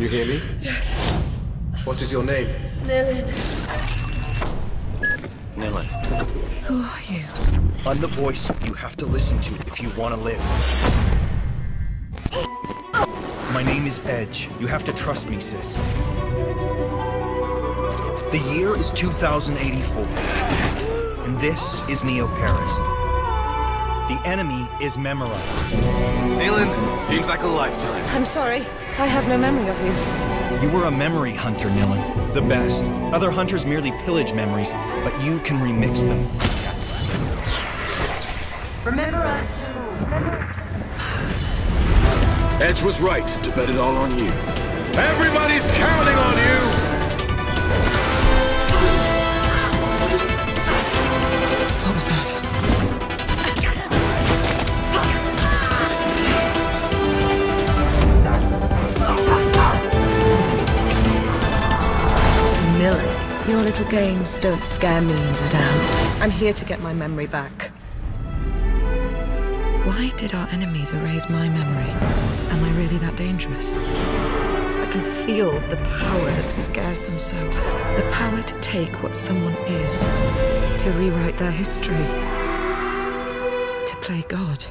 Can you hear me? Yes. What is your name? Nilin. Nilin. Who are you? I'm the voice you have to listen to if you want to live. My name is Edge. You have to trust me, sis. The year is 2084. And this is Neo Paris. The enemy is memorized. Nilin, seems like a lifetime. I'm sorry. I have no memory of you. You were a memory hunter, Nilin. The best. Other hunters merely pillage memories, but you can remix them. Remember us. Edge was right to bet it all on you. Everybody's counting on you! Your little games don't scare me, madame. I'm here to get my memory back. Why did our enemies erase my memory? Am I really that dangerous? I can feel the power that scares them so. The power to take what someone is, to rewrite their history, to play God.